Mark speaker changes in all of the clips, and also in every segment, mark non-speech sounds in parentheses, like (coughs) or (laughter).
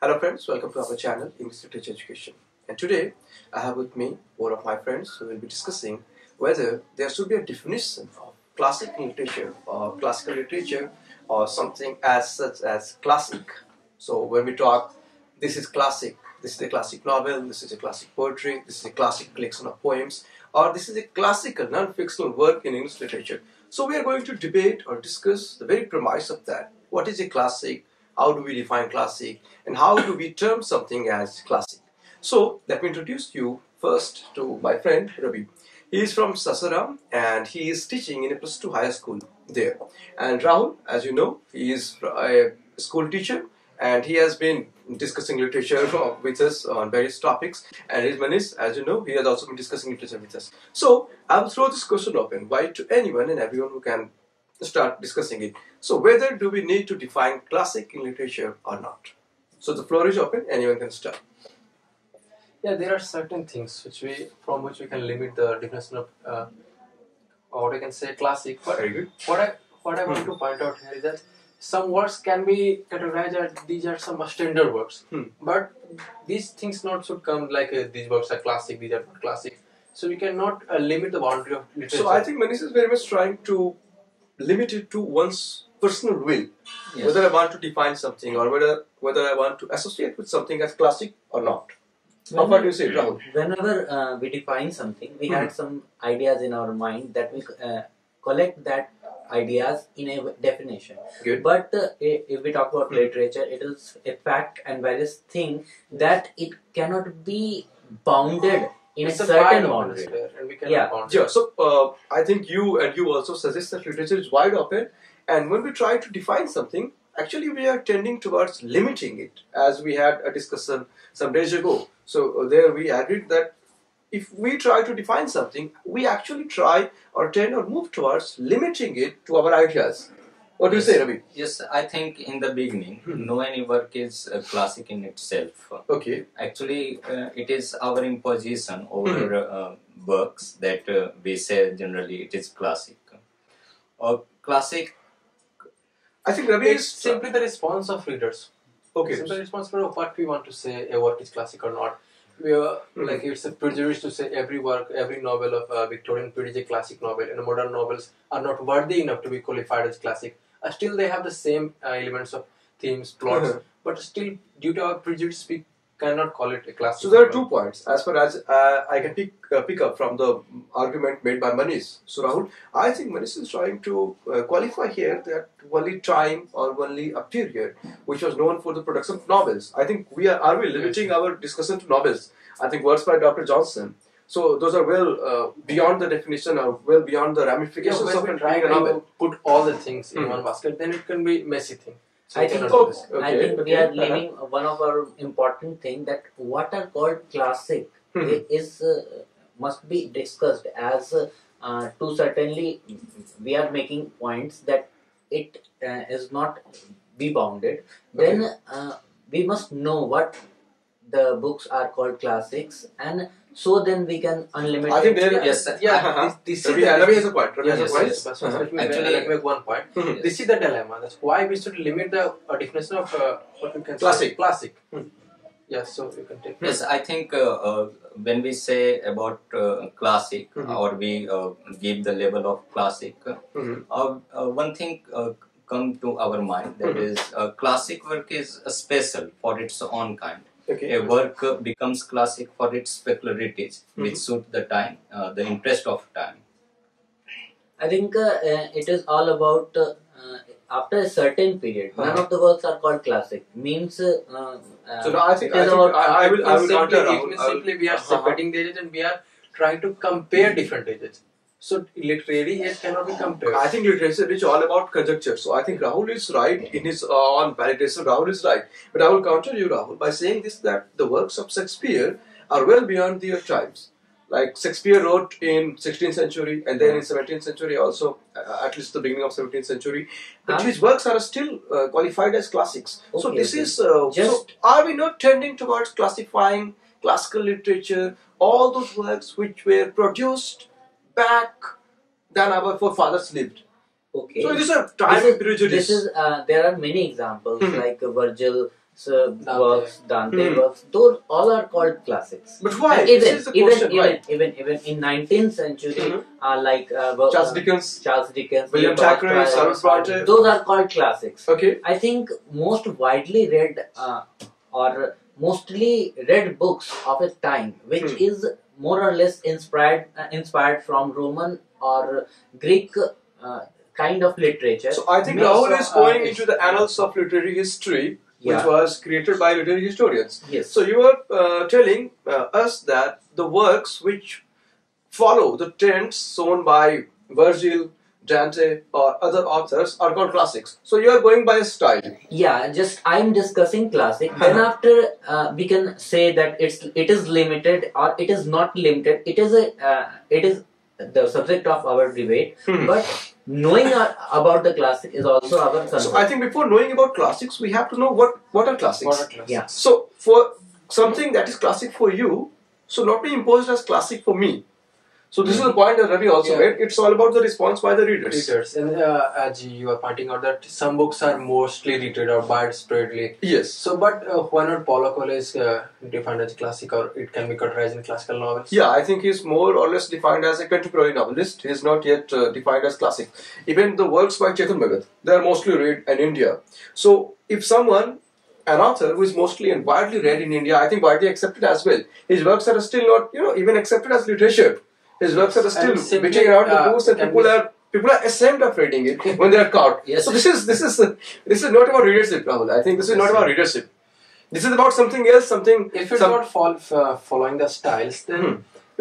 Speaker 1: Hello friends, welcome to our channel English Literature Education. And today I have with me one of my friends who will be discussing whether there should be a definition of classic literature or classical literature or something as such as classic. So when we talk, this is classic, this is a classic novel, this is a classic poetry, this is a classic collection of poems, or this is a classical non-fictional work in English literature. So we are going to debate or discuss the very premise of that. What is a classic? How do we define classic, and how do we term something as classic. So let me introduce you first to my friend Ravi. He is from Sasaram and he is teaching in a plus two higher school there. And Rahul, as you know, he is a school teacher and he has been discussing literature (laughs) with us on various topics. And his Manish, as you know, he has also been discussing literature with us. So I will throw this question open why to anyone and everyone who can start discussing it. So whether do we need to define classic in literature or not? So the floor is open, anyone can start.
Speaker 2: Yeah, there are certain things which we from which we can limit the definition of uh, or what I can say classic. But
Speaker 1: Very good.
Speaker 2: what I what I want to point out here is that some works can be categorized as these are some standard works,
Speaker 1: Hmm.
Speaker 2: but these things not should come like uh, these works are classic, these are not classic. So we cannot uh, limit the boundary of literature.
Speaker 1: So I think Manish is very much trying to limit it to one's personal will.
Speaker 3: Yes.
Speaker 1: Whether I want to define something or whether whether I want to associate with something as classic or not. How far do you say, Rahul?
Speaker 3: Whenever uh, we define something, we
Speaker 1: Hmm.
Speaker 3: had some ideas in our mind that we uh, collect that ideas in a definition.
Speaker 1: Good.
Speaker 3: But uh, if we talk about
Speaker 1: Hmm.
Speaker 3: literature, it is a fact and various thing that it cannot be bounded in
Speaker 2: it's
Speaker 3: a
Speaker 2: a
Speaker 3: certain
Speaker 2: wide
Speaker 3: boundary.
Speaker 2: open and we cannot
Speaker 3: Yeah.
Speaker 2: bound
Speaker 1: Yeah, so uh, I think you and you also suggest that literature is wide open, and when we try to define something, actually we are tending towards limiting it, as we had a discussion some days ago. So uh, there we agreed that if we try to define something, we actually try or tend or move towards limiting it to our ideas. What do you
Speaker 4: Yes.
Speaker 1: say, Ravi?
Speaker 4: Yes, I think in the beginning,
Speaker 1: Hmm.
Speaker 4: no any work is uh, classic in itself.
Speaker 1: Okay.
Speaker 4: Actually, uh, it is our imposition over
Speaker 1: Hmm.
Speaker 4: uh, works that uh, we say generally it is classic. Or classic,
Speaker 1: I think Ravi
Speaker 2: it's
Speaker 1: is
Speaker 2: simply the response of readers.
Speaker 1: okay.
Speaker 2: Simply response for what we want to say a work is classic or not. We are,
Speaker 1: Mhm.
Speaker 2: Like it's a prejudice to say every work, every novel of uh, Victorian period is a classic novel, and modern novels are not worthy enough to be qualified as classic. Uh, still, they have the same uh, elements of themes, plots,
Speaker 1: Mhm.
Speaker 2: but still, due to our prejudice, we cannot call it a classic.
Speaker 1: So there are two points as far as uh, I can pick uh, pick up from the argument made by Manish. So Rahul, I think Manish is trying to uh, qualify here that only time or only a period which was known for the production of novels. I think we are are we limiting our discussion to novels? I think words by Dr. Johnson. So those are well uh, beyond the definition or well beyond the
Speaker 2: Yeah,
Speaker 1: ramifications
Speaker 2: when
Speaker 1: of
Speaker 2: we
Speaker 1: it a novel.
Speaker 2: to put all the things in
Speaker 1: Mhm.
Speaker 2: one basket, then it can be messy thing. So
Speaker 3: I think-
Speaker 2: cannot do
Speaker 1: Oh,
Speaker 2: this.
Speaker 3: I
Speaker 1: okay,
Speaker 3: think we
Speaker 1: okay.
Speaker 3: are leaving one of our important thing that what are called classic
Speaker 1: Mhm.
Speaker 3: is uh, must be discussed as uh, uh, to certainly we are making points that it uh, is not be bounded. Then uh, we must know what the books are called classics, and so then we can unlimit.
Speaker 1: I think
Speaker 3: it.
Speaker 1: there-
Speaker 4: yes, sir.
Speaker 2: Yeah,
Speaker 1: Uh-huh.
Speaker 2: this, this is
Speaker 1: Ravi,
Speaker 2: the-
Speaker 1: Ravi has a point. Ravi
Speaker 2: Yes,
Speaker 1: has a
Speaker 2: yes,
Speaker 1: point.
Speaker 2: yes. But
Speaker 1: Uh-huh.
Speaker 2: let
Speaker 4: Actually-
Speaker 2: let me make one point.
Speaker 1: Mhm.
Speaker 2: This is the dilemma. That's why we should limit the uh, definition of uh, what we can
Speaker 1: Classic.
Speaker 2: say classic.
Speaker 1: Hmm.
Speaker 2: Yes, so you can take.
Speaker 4: yes, I think uh, uh, when we say about uh, classic
Speaker 1: Mhm.
Speaker 4: or we uh, give the level of classic, uh, one thing uh, come to our mind that
Speaker 1: Mhm.
Speaker 4: is uh, classic work is uh, special for its own kind.
Speaker 1: Okay.
Speaker 4: A work uh, becomes classic for its peculiarities, which
Speaker 1: Mhm.
Speaker 4: suit the time, uh, the interest of time.
Speaker 3: I think uh, uh, it is all about uh, uh, after a certain period. None
Speaker 1: Uh-huh.
Speaker 3: of the works are called classic. Means uh, uh,
Speaker 1: So now I think I, think
Speaker 3: about
Speaker 1: I, I will I will
Speaker 2: simply,
Speaker 1: counter
Speaker 2: it
Speaker 1: Rahul.
Speaker 2: means
Speaker 1: I will-
Speaker 2: simply we are
Speaker 1: Uh-huh.
Speaker 2: separating the ages and we are trying to compare different ages. So literally it cannot be compared.
Speaker 1: I think literature is all about conjecture. So I think Rahul is right in his uh, on validation. Rahul is right, but I will counter you, Rahul, by saying this: that the works of Shakespeare are well beyond their times. Like Shakespeare wrote in 16th century and then in 17th century also, uh, at least the beginning of 17th century. But his works are still uh, qualified as classics. so this
Speaker 3: okay.
Speaker 1: is uh,
Speaker 3: Just-
Speaker 1: so. Are we not tending towards classifying classical literature, all those works which were produced back than our forefathers lived?
Speaker 3: okay.
Speaker 1: So it is a time
Speaker 3: this is,
Speaker 1: prejudice.
Speaker 3: this is uh, there are many examples
Speaker 1: Mhm.
Speaker 3: like uh, Virgil, uh,
Speaker 2: Dante.
Speaker 3: works, Dante
Speaker 1: Hmm.
Speaker 3: works, those all are called classics.
Speaker 1: But why?
Speaker 3: And
Speaker 1: This
Speaker 3: even even
Speaker 1: question,
Speaker 3: even,
Speaker 1: why?
Speaker 3: even even in 19th century,
Speaker 1: Mhm.
Speaker 3: uh, like uh,
Speaker 1: Charles
Speaker 3: uh,
Speaker 1: Dickens,
Speaker 3: Charles Dickens,
Speaker 1: William Thackeray,
Speaker 3: those are called classics.
Speaker 1: Okay.
Speaker 3: I think most widely read uh, or mostly read books of a time, which
Speaker 1: Hmm.
Speaker 3: is more or less inspired uh, inspired from Roman or Greek uh, kind of literature.
Speaker 1: So I think Rahul is
Speaker 2: uh,
Speaker 1: going into the annals of literary history, which was created by literary historians.
Speaker 3: yes.
Speaker 1: So you were uh, telling uh, us that the works which follow the trends shown by Virgil, Dante, or other authors are called classics. So you are going by a style.
Speaker 3: Yeah, just I'm discussing classic. then
Speaker 1: Uh-huh.
Speaker 3: after uh, we can say that it's it is limited or it is not limited. It is a uh, it is the subject of our debate.
Speaker 1: Hmm.
Speaker 3: But knowing uh, about the classic is also our concern.
Speaker 1: So I think before knowing about classics, we have to know what what are classics.
Speaker 2: What are classics?
Speaker 3: Yeah.
Speaker 1: So for something that is classic for you, so not be imposed as classic for me. So this is the point that Ravi also
Speaker 2: Yeah.
Speaker 1: made. It's all about the response by the readers.
Speaker 2: Readers, and uh, as you are pointing out that some books are mostly read out widespreadly.
Speaker 1: Yes.
Speaker 2: So, but uh, why not Paulo Coelho is uh, defined as classic, or it can be categorized in classical novels?
Speaker 1: Yeah, I think he's more or less defined as a contemporary novelist. He's not yet uh, defined as classic. Even the works by Chetan Bhagat, they are mostly read in India. So if someone, an author who is mostly and widely read in India, I think widely accepted as well, his works are still not, you know, even accepted as literature. His works are still
Speaker 2: And simply,
Speaker 1: bitching around the
Speaker 2: uh,
Speaker 1: booths, and people are people are ashamed of reading it (laughs) when they are caught.
Speaker 3: Yes.
Speaker 1: So this is this is this is not about readership, Rahul. I think this is not about readership. This is about something else. Something.
Speaker 2: If it's
Speaker 1: some-
Speaker 2: not fol- uh, following the styles, then
Speaker 1: Hmm.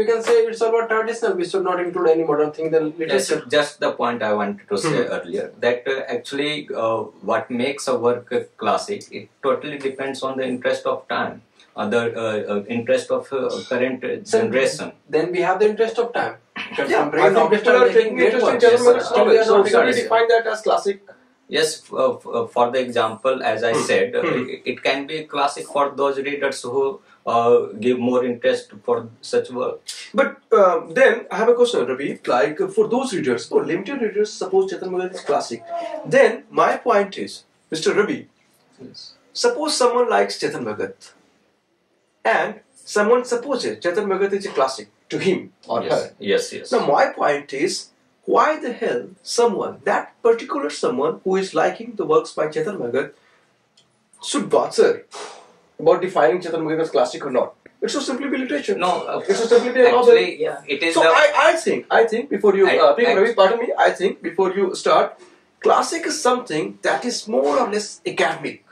Speaker 2: we can say it's all about traditional. We should not include any modern thing. Then
Speaker 4: Yes, just the point I wanted to say
Speaker 1: Mhm.
Speaker 4: earlier that uh, actually uh, what makes a work classic it totally depends on the interest of time, the uh, uh, interest of uh, current uh,
Speaker 2: So-
Speaker 4: generation.
Speaker 2: Then we have the interest of time.
Speaker 1: Yeah,
Speaker 2: Contemporary
Speaker 1: I think
Speaker 2: novelists
Speaker 1: people are
Speaker 2: making
Speaker 1: taking
Speaker 2: great
Speaker 1: interest in
Speaker 2: works.
Speaker 4: Yes,
Speaker 1: Bhagat's
Speaker 4: sir.
Speaker 1: novels.
Speaker 2: We are
Speaker 1: So
Speaker 2: not
Speaker 1: we define that as classic?
Speaker 4: Yes, uh, f- uh, for the example, as I
Speaker 1: Hmm.
Speaker 4: said, uh,
Speaker 1: Hmm.
Speaker 4: it, it can be classic for those readers who uh, give more interest for such work.
Speaker 1: But um, then I have a question, Ravi. Like uh, for those readers, for limited readers, suppose Chetan Bhagat is classic. Then my point is, Mr. Ravi, suppose someone likes Chetan Bhagat, and someone supposes Chetan Bhagat is a classic to him or
Speaker 4: yes,
Speaker 1: her.
Speaker 4: yes, yes.
Speaker 1: Now my point is, why the hell someone, that particular someone who is liking the works by Chetan Bhagat, should bother about defining Chetan Bhagat as classic or not? It should simply be literature.
Speaker 4: No, uh,
Speaker 1: It should simply be a novel.
Speaker 4: actually,
Speaker 3: Yeah.
Speaker 4: it is
Speaker 1: So
Speaker 4: the
Speaker 1: I, I think I think before you
Speaker 4: I-
Speaker 1: uh,
Speaker 4: I-
Speaker 1: pardon me, I think before you start, classic is something that is more or less academic.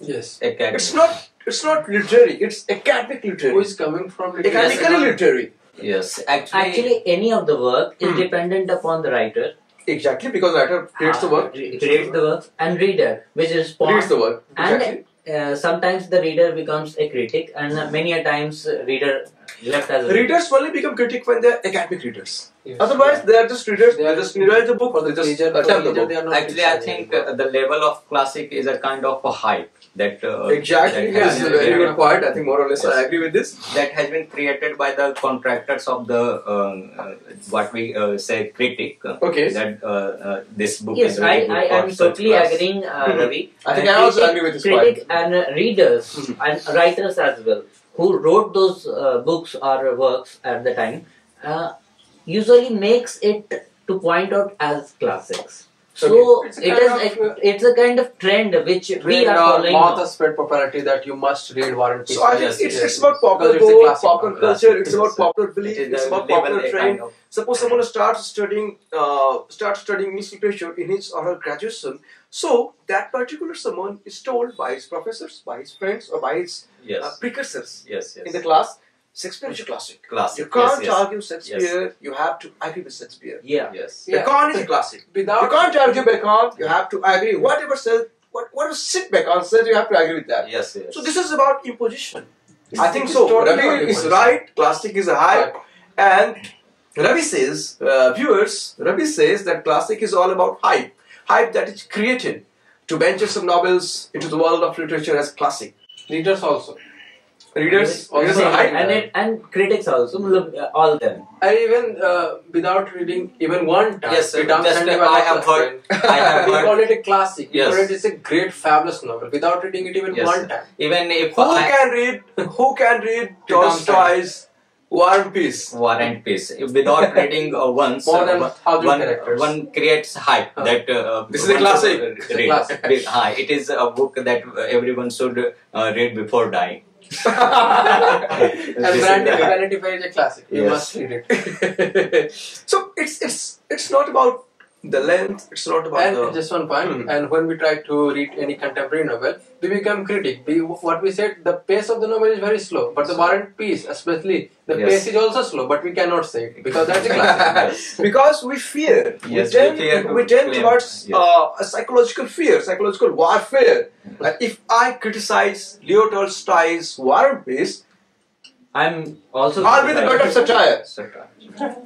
Speaker 2: Yes.
Speaker 4: academic.
Speaker 1: It's not it's not literary, it's academic literary.
Speaker 2: Who is coming from literature?
Speaker 1: Academically literary.
Speaker 4: Yes, actually,
Speaker 3: Actually, any of the work is
Speaker 1: Hmm.
Speaker 3: dependent upon the writer.
Speaker 1: Exactly, because writer creates the work.
Speaker 3: Creates the work and reader, which responds.
Speaker 1: Reads the work.
Speaker 3: And uh, sometimes the reader becomes a critic, and uh, many a times uh, reader left as a
Speaker 1: Readers only become critic when they're academic readers.
Speaker 2: Yes.
Speaker 1: Otherwise, they are just readers.
Speaker 2: They
Speaker 1: They
Speaker 2: are
Speaker 1: just read the book
Speaker 2: for
Speaker 1: they just
Speaker 2: leisure, for
Speaker 1: the book.
Speaker 2: they are not
Speaker 4: actually, I think uh, the level of classic is a kind of a hype that uh,
Speaker 1: Exactly.
Speaker 4: that
Speaker 1: Yes,
Speaker 4: has
Speaker 1: a very
Speaker 4: created-
Speaker 1: good point. I think more or less I agree with this.
Speaker 4: that has been created by the contractors of the um, uh, what we uh, say critic. uh,
Speaker 1: Okay.
Speaker 4: That uh, uh, this book
Speaker 3: Yes,
Speaker 4: is
Speaker 3: I,
Speaker 4: very good
Speaker 3: I am
Speaker 4: such
Speaker 3: totally
Speaker 4: class.
Speaker 3: agreeing, uh,
Speaker 1: Mhm.
Speaker 3: Ravi.
Speaker 1: I think I also
Speaker 3: critic-
Speaker 1: agree with this
Speaker 3: critic
Speaker 1: point.
Speaker 3: and uh, readers
Speaker 1: Mhm.
Speaker 3: and writers as well who wrote those uh, books or works at the time uh, usually makes it to point out as classics. So
Speaker 2: Okay. It's a
Speaker 3: it
Speaker 2: kind
Speaker 3: is
Speaker 2: of,
Speaker 3: a, it's a kind of trend which we are
Speaker 2: uh,
Speaker 3: following.
Speaker 2: mouth
Speaker 3: now.
Speaker 2: has spread popularity that you must read War and Peace.
Speaker 1: So I think
Speaker 4: Yes,
Speaker 1: it's, it's about popular
Speaker 2: it's
Speaker 1: goal,
Speaker 2: classic
Speaker 1: popular
Speaker 2: one.
Speaker 1: culture, it's about
Speaker 4: sir.
Speaker 1: popular belief,
Speaker 4: It is
Speaker 1: about popular trend. Suppose someone starts studying, uh, starts studying English literature in his or her graduation. So that particular someone is told by his professors, by his friends, or by his
Speaker 4: Yes,
Speaker 1: uh, precursors
Speaker 4: yes, yes.
Speaker 1: in the class. Shakespeare is a classic.
Speaker 4: classic.
Speaker 1: You can't
Speaker 4: yes, yes.
Speaker 1: argue Shakespeare. You have to agree with Shakespeare.
Speaker 3: Yeah.
Speaker 4: Yes.
Speaker 2: Yeah.
Speaker 1: Bacon is a classic. (laughs)
Speaker 2: Without
Speaker 1: You can't argue Bacon. You have to agree. Whatever says, what whatever shit Bacon says, you have to agree with that.
Speaker 4: Yes, yes.
Speaker 1: So this is about imposition.
Speaker 2: It's-
Speaker 1: I think
Speaker 2: it's
Speaker 1: so.
Speaker 2: totally
Speaker 1: Ravi is right. Classic is a hype, and Ravi says, uh, viewers, Ravi says that classic is all about hype, hype that is created to venture some novels into the world of literature as classic.
Speaker 2: readers also
Speaker 1: readers
Speaker 2: also
Speaker 1: readers
Speaker 3: and it, and critics also uh, all of them
Speaker 2: I even uh, without reading even one time
Speaker 4: yes sir, just, uh, I have heard I have (laughs) heard
Speaker 2: call it a classic
Speaker 4: yes.
Speaker 2: it is a great fabulous novel without reading it even
Speaker 4: yes,
Speaker 2: one time
Speaker 4: even if
Speaker 1: who
Speaker 4: I,
Speaker 1: can read who can read (laughs) Tolstoy's War and Peace.
Speaker 4: War and Peace. Without (laughs) reading uh, once,
Speaker 2: more
Speaker 4: uh,
Speaker 2: than uh,
Speaker 4: one,
Speaker 2: characters.
Speaker 4: one creates hype
Speaker 2: huh.
Speaker 4: that uh,
Speaker 1: this is a classic.
Speaker 2: Is a classic.
Speaker 4: Uh, it is a book that everyone should read before dying. (laughs)
Speaker 2: And
Speaker 4: is
Speaker 2: Vanity, Fair is a classic. You
Speaker 4: Yes.
Speaker 2: must read it. (laughs)
Speaker 1: so it's it's it's not about the length. It's not about
Speaker 2: And
Speaker 1: the.
Speaker 2: just one point,
Speaker 1: Mhm.
Speaker 2: and when we try to read any contemporary novel, we become critic. We, what we said, the pace of the novel is very slow, but the War and Peace, especially, the
Speaker 4: Yes.
Speaker 2: pace is also slow, but we cannot say it because that's a (laughs) classic. (laughs)
Speaker 1: Because we fear.
Speaker 4: Yes,
Speaker 1: we
Speaker 4: we
Speaker 1: tend,
Speaker 4: fear
Speaker 1: we tend towards
Speaker 4: Yes.
Speaker 1: uh, a psychological fear, psychological warfare. Like if I criticize Leo Tolstoy's War and Peace,
Speaker 3: I'm also
Speaker 1: I'll be the butt of satire.
Speaker 4: Satire.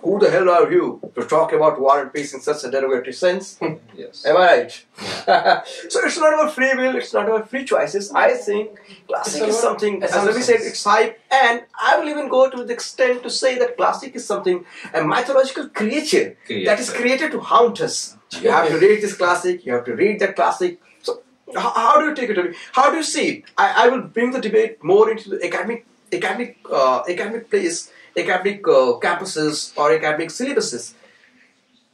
Speaker 1: Who the hell are you to talk about War and Peace in such a derogatory sense?
Speaker 4: Yes.
Speaker 1: Am I right? (laughs) so it's not about free will, it's not about free choices. I think classic is something, as Ravi
Speaker 2: assumptions.
Speaker 1: said, it's hype, and I will even go to the extent to say that classic is something, a mythological creature that is created to haunt us. You have to read this classic, you have to read that classic. So, how, how do you take it? Ravi? How do you see it? I, I will bring the debate more into the academic, academic, uh, academic place, academic uh, campuses, or academic syllabuses.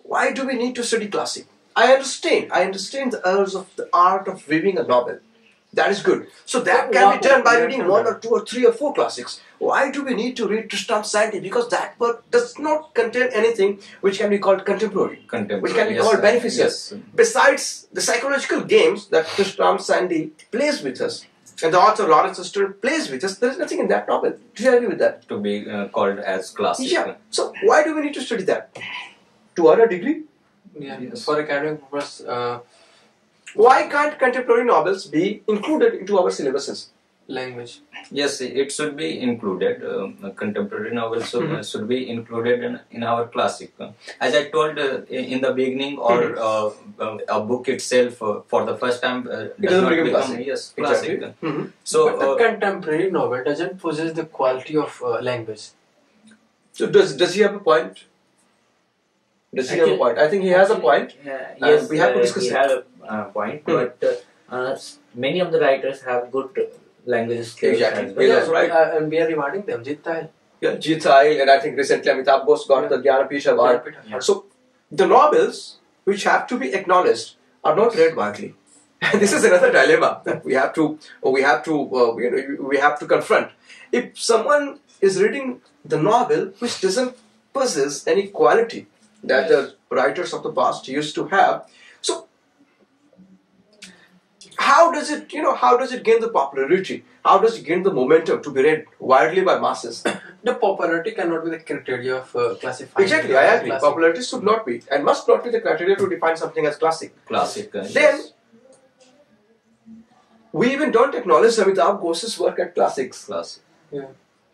Speaker 1: Why do we need to study classic? I understand. I understand the urge of the art of reading a novel. That is good. So that
Speaker 2: But
Speaker 1: can
Speaker 2: what-
Speaker 1: be done by reading one or two or three or four classics. Why do we need to read Tristram Shandy? Because that work does not contain anything which can be called contemporary,
Speaker 4: Contemporary.
Speaker 1: which can be
Speaker 4: yes,
Speaker 1: called beneficial.
Speaker 4: Yes.
Speaker 1: Besides the psychological games that Tristram Shandy plays with us, and the author Laurence Sterne plays with us, there is nothing in that novel. Do you agree with that?
Speaker 4: To be uh, called as classic.
Speaker 1: Yeah. So why do we need to study that? To earn a degree?
Speaker 2: Yeah,
Speaker 4: Yes.
Speaker 2: for academic purpose, uh,
Speaker 1: Why can't contemporary novels be included into our syllabuses?
Speaker 2: Language.
Speaker 4: Yes, it should be included. Um, contemporary novels should,
Speaker 1: Mhm.
Speaker 4: should be included in, in our classic. Uh, As I told uh, in in the beginning, or
Speaker 1: Mhm.
Speaker 4: uh, uh, a book itself uh, for the first time uh, does
Speaker 1: doesn't
Speaker 4: not
Speaker 1: become
Speaker 4: become
Speaker 1: classic.
Speaker 4: yes classic.
Speaker 1: Exactly. Mhm.
Speaker 4: So
Speaker 2: but the
Speaker 4: uh,
Speaker 2: contemporary novel doesn't possess the quality of uh, language.
Speaker 1: So does does he have a point? Does he have a point? I think he has a point.
Speaker 3: Uh,
Speaker 1: and
Speaker 3: yes,
Speaker 1: we have to
Speaker 3: uh,
Speaker 1: discuss
Speaker 3: he
Speaker 1: it.
Speaker 3: had a uh, point,
Speaker 1: Hmm.
Speaker 3: but uh, uh, many of the writers have good uh, language skills.
Speaker 1: Exactly.
Speaker 3: well.
Speaker 1: Yeah, right.
Speaker 2: Uh, and we are rewarding them. Jitta hai.
Speaker 1: Yeah, Jeet Thayil, and I think recently Amitabh Ghosh got
Speaker 2: Yeah.
Speaker 1: the Jnanpith Award.
Speaker 2: Yeah.
Speaker 1: So the novels which have to be acknowledged are not read widely. And (laughs) this is another dilemma that we have to or we have to uh, you know we have to confront. If someone is reading the novel which doesn't possess any quality that the writers of the past used to have, how does it you know how does it gain the popularity? How does it gain the momentum to be read widely by masses? (coughs)
Speaker 2: The popularity cannot be the criteria of uh, classifying.
Speaker 1: Exactly, I agree.
Speaker 2: classic.
Speaker 1: Popularity should not be and must not be the criteria to define something as classic.
Speaker 4: classic. Uh,
Speaker 1: Then
Speaker 4: yes,
Speaker 1: we even don't acknowledge Amitabh Ghosh's work at classics.
Speaker 4: classic.
Speaker 2: Yeah.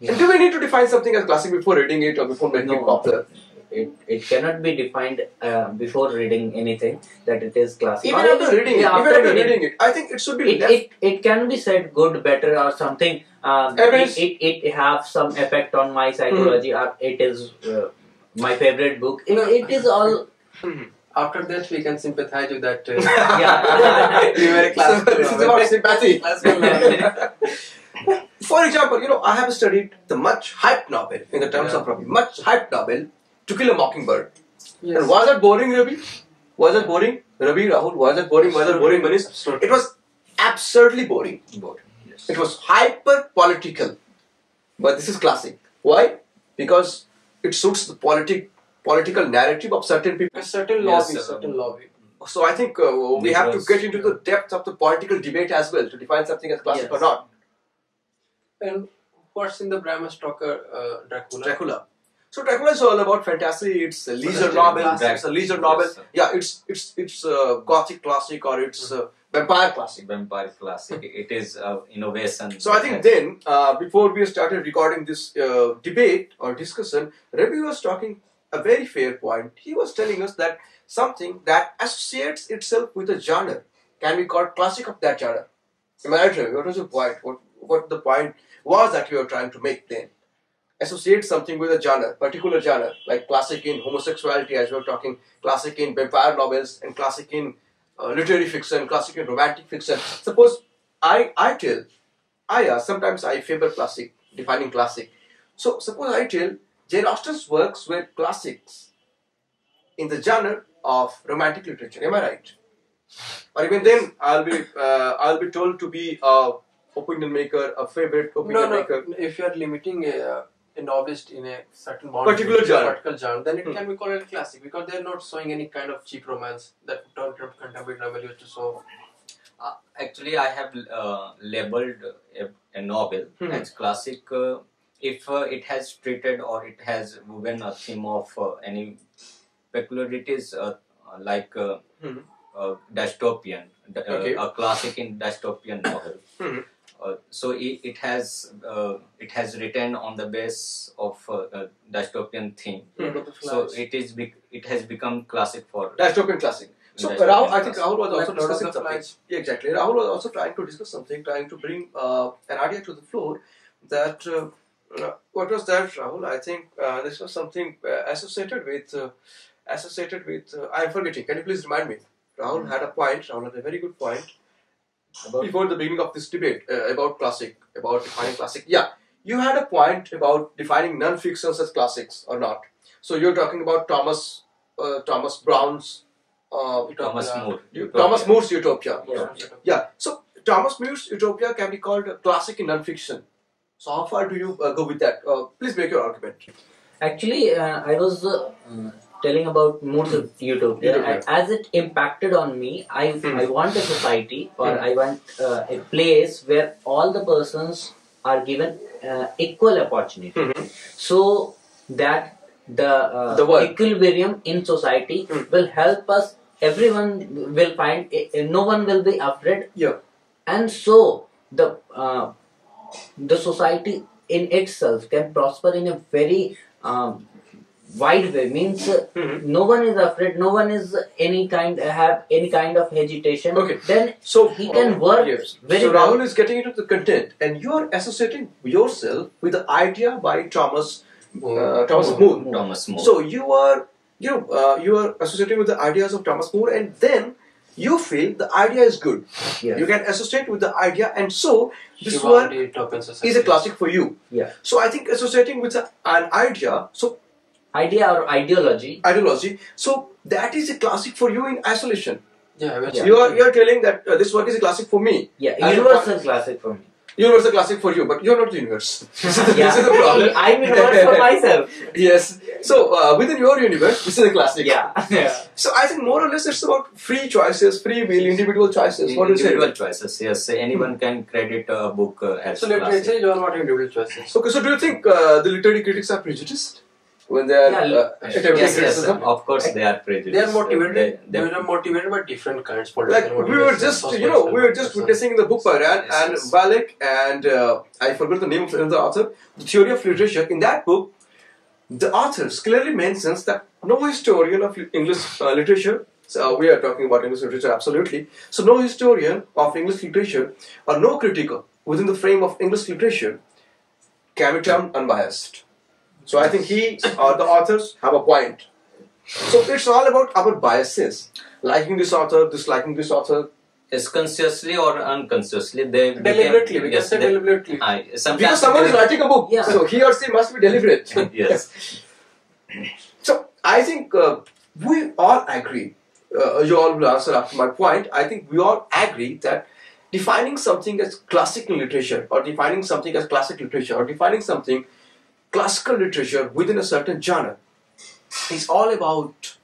Speaker 1: And do we need to define something as classic before reading it or before making it popular?
Speaker 3: It, it cannot be defined uh, before reading anything that it is classic.
Speaker 1: Even
Speaker 3: Or
Speaker 1: after reading it,
Speaker 3: yeah,
Speaker 1: even after reading it, I think it should be
Speaker 3: it, it, it can be said good, better, or something. Um, it, it, it have some effect on my psychology. Or it is uh, my favorite book. It,
Speaker 2: No.
Speaker 3: it is all.
Speaker 2: After that, we can sympathize with that. Uh, (laughs)
Speaker 3: Yeah. (laughs)
Speaker 2: you were a
Speaker 1: So
Speaker 2: classical
Speaker 1: this is about sympathy. (laughs)
Speaker 2: Classical.
Speaker 1: For example, you know, I have studied the much hyped novel in the terms
Speaker 2: Yeah.
Speaker 1: of Ravi, much hyped novel, To Kill a Mockingbird.
Speaker 2: Yes.
Speaker 1: And was that boring, Ravi? Was that boring? Ravi, Rahul, was that boring? Was it boring, Manish?
Speaker 2: Absolutely.
Speaker 1: It was absurdly boring.
Speaker 4: Both. Yes.
Speaker 1: It was hyper political. But this is classic. Why? Because it suits the politic political narrative of certain people.
Speaker 2: A certain
Speaker 4: Yes,
Speaker 2: lobby,
Speaker 4: sir.
Speaker 2: certain lobby.
Speaker 1: So I think uh, we
Speaker 4: It
Speaker 1: have to get into the depth of the political debate as well to define something as classic or not.
Speaker 2: And what's in the Bram Stoker uh, Dracula?
Speaker 1: Dracula. So Dracula is all about fantasy. It's a leisure novel.
Speaker 4: classic.
Speaker 1: It's a leisure novel.
Speaker 4: Yes.
Speaker 1: Yeah, it's it's it's uh, gothic classic or it's uh, vampire classic.
Speaker 4: Vampire classic. it is uh, innovation.
Speaker 1: So I think then, uh, before we started recording this uh, debate or discussion, Ravi was talking a very fair point. He was telling us that something that associates itself with a genre can be called classic of that genre. Am I right, Ravi? What was your point? What, what the point was that we were trying to make then. Associate something with a genre, particular genre, like classic in homosexuality, as we were talking, classic in vampire novels, and classic in uh, literary fiction, classic in romantic fiction. Suppose I, I tell, I uh, sometimes I favor classic, defining classic. So suppose I tell Jane Austen's works were classics in the genre of romantic literature. Am I right? Or even then, I'll be uh, I'll be told to be a opinion maker, a favorite opinion
Speaker 2: No, no.
Speaker 1: maker.
Speaker 2: If you are limiting a novelist in a certain boundary,
Speaker 1: Particular
Speaker 2: to
Speaker 1: genre.
Speaker 2: particular genre, then it
Speaker 1: Hmm.
Speaker 2: can be called a classic because they are not showing any kind of cheap romance that Tom Trump contemporary novel used to show.
Speaker 4: Uh, actually, I have uh, labeled a, a novel
Speaker 1: Mhm.
Speaker 4: as classic uh, if uh, it has treated or it has woven a theme of uh, any peculiarities uh, like uh, dystopian, uh,
Speaker 1: Okay.
Speaker 4: a classic in dystopian novel. Uh, so it, it has uh, it has written on the base of uh, a dystopian theme.
Speaker 1: Hmm.
Speaker 2: Lord of the
Speaker 4: So it is bec- it has become classic for
Speaker 1: Dystopian classic. So
Speaker 4: Dystopian
Speaker 1: Rahul, I think. Rahul was also
Speaker 2: Lord of
Speaker 1: discussing
Speaker 2: the
Speaker 1: something.
Speaker 2: Flies.
Speaker 1: Yeah, exactly. Rahul was also trying to discuss something, trying to bring uh, an idea to the floor that uh, uh, what was that, Rahul? I think uh, this was something uh, associated with uh, associated with. Uh, I'm forgetting. Can you please remind me? Rahul had a point. Rahul had a very good point
Speaker 3: About-
Speaker 1: before the beginning of this debate uh, about classic, about defining classic. Yeah, you had a point about defining non-fictions as classics or not. So you're talking about Thomas uh, Thomas Brown's. Uh,
Speaker 4: Thomas
Speaker 2: Utopia.
Speaker 4: More.
Speaker 1: you-
Speaker 4: Utopia.
Speaker 1: Thomas More's Utopia.
Speaker 3: Yeah.
Speaker 1: Yeah. So Thomas More's Utopia can be called a classic in non-fiction. So how far do you uh, go with that? Uh, please make your argument.
Speaker 3: Actually, uh, I was uh, uh, telling about More's Utopia.
Speaker 1: Utopia.
Speaker 3: As it impacted on me, I,
Speaker 1: Hmm.
Speaker 3: I want a society or
Speaker 1: Hmm.
Speaker 3: I want uh, a place where all the persons are given uh, equal opportunity.
Speaker 1: Mhm.
Speaker 3: So that the, uh,
Speaker 1: The world.
Speaker 3: equilibrium in society
Speaker 1: Hmm.
Speaker 3: will help us. Everyone will find, eh, no one will be afraid
Speaker 1: Yeah.
Speaker 3: and so the uh, the society in itself can prosper in a very um, wide way means uh,
Speaker 1: Mhm.
Speaker 3: no one is afraid no one is any kind have any kind of hesitation
Speaker 1: Okay.
Speaker 3: then
Speaker 1: So
Speaker 3: he can work
Speaker 1: Yes.
Speaker 3: very
Speaker 1: so
Speaker 3: well.
Speaker 1: Rahul is getting into the content, and you are associating yourself with the idea by Thomas uh, Thomas More.
Speaker 4: Thomas More.
Speaker 1: So you are, you know, uh, you are associating with the ideas of Thomas More and then you feel the idea is good.
Speaker 3: Yes.
Speaker 1: You can associate with the idea, and so this work
Speaker 2: Shivanti,
Speaker 1: is a classic for you.
Speaker 3: Yeah.
Speaker 1: So I think associating with a, an idea, so
Speaker 3: idea or ideology
Speaker 1: ideology, so that is a classic for you in isolation.
Speaker 2: Yeah, which
Speaker 3: Yeah.
Speaker 1: You are you are telling that uh, this work is a classic for me.
Speaker 3: yeah universal classic for me
Speaker 1: Universe is a classic for you, but you're not the universe. (laughs) this, is the,
Speaker 3: yeah
Speaker 1: this is the problem. (laughs)
Speaker 3: i'm universe for myself
Speaker 1: yes. So uh, within your universe, this is a classic.
Speaker 3: yeah (laughs) yeah
Speaker 1: So I think more or less it's about free choices, free will, individual choices. What do you say?
Speaker 4: individual choices. Yes, anyone can credit a book uh, as
Speaker 2: So literature
Speaker 4: classic.
Speaker 2: is all about individual choices.
Speaker 1: Okay, so do you think uh, the literary critics are prejudiced when they are
Speaker 3: Yeah,
Speaker 1: uh,
Speaker 4: Yes, yes, of course they are prejudiced.
Speaker 2: They are motivated.
Speaker 4: They,
Speaker 2: They,
Speaker 4: they,
Speaker 2: are motivated by different kinds.
Speaker 1: Like
Speaker 2: political
Speaker 1: we were just, you know, we were just
Speaker 2: motivation.
Speaker 1: witnessing in the book Paran
Speaker 4: Yes,
Speaker 1: and
Speaker 4: yes.
Speaker 1: Balak and uh, I forgot the name of the author, the theory of literature. In that book, the authors clearly mentions that no historian of English uh, literature, so we are talking about English literature absolutely, so no historian of English literature or no critic within the frame of English literature can be termed unbiased. So I think he or the authors have a point. So it's all about our biases, liking this author, disliking this author,
Speaker 4: is consciously or unconsciously they became-
Speaker 2: Deliberately, we can
Speaker 4: yes,
Speaker 2: say
Speaker 4: they-
Speaker 2: deliberately.
Speaker 4: I-
Speaker 1: Because someone is writing a book,
Speaker 3: Yeah.
Speaker 1: so he or she must be deliberate. (laughs)
Speaker 4: yes, (laughs)
Speaker 1: So I think uh, we all agree. Uh, you all will answer after my point. I think we all agree that defining something as classical literature, or defining something as classic literature, or defining something classical literature within a certain genre, is all about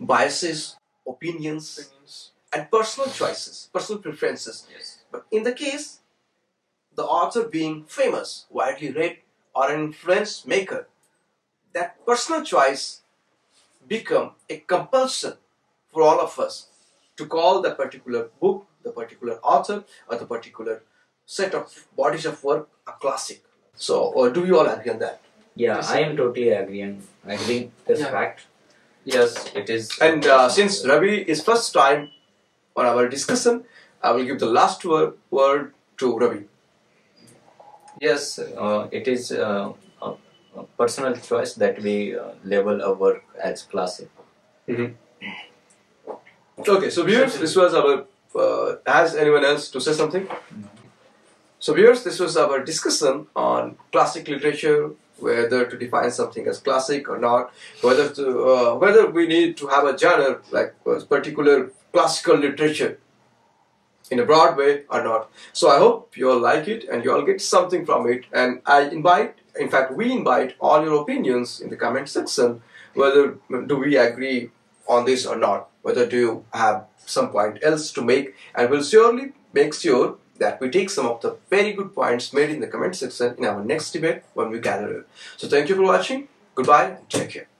Speaker 1: biases, opinions,
Speaker 2: Opinions.
Speaker 1: and personal choices, personal preferences.
Speaker 4: yes.
Speaker 1: But in the case, the author being famous, widely read, or an influence maker, that personal choice become a compulsion for all of us to call the particular book, the particular author, or the particular set of bodies of work a classic. So, or do you all agree on that?
Speaker 3: yeah i am totally agreeing agreeing this
Speaker 2: Yeah.
Speaker 3: fact
Speaker 4: Yes, it is.
Speaker 1: And uh, since Ravi is first time on our discussion, I will give the last word, word to Ravi.
Speaker 4: Yes, uh, it is uh, a, a personal choice that we uh, label our work as classic.
Speaker 1: Okay, so viewers, this was our. Uh, has anyone else to say something? So viewers, this was our discussion on classic literature, whether to define something as classic or not, whether to uh, whether we need to have a genre like a particular classical literature in a broad way or not. So I hope you all like it and you all get something from it. And I invite, in fact, we invite all your opinions in the comment section. Whether do we agree on this or not? Whether do you have some point else to make? And we'll surely make sure that we take some of the very good points made in the comment section in our next debate when we gather it. So thank you for watching. Goodbye. Take care.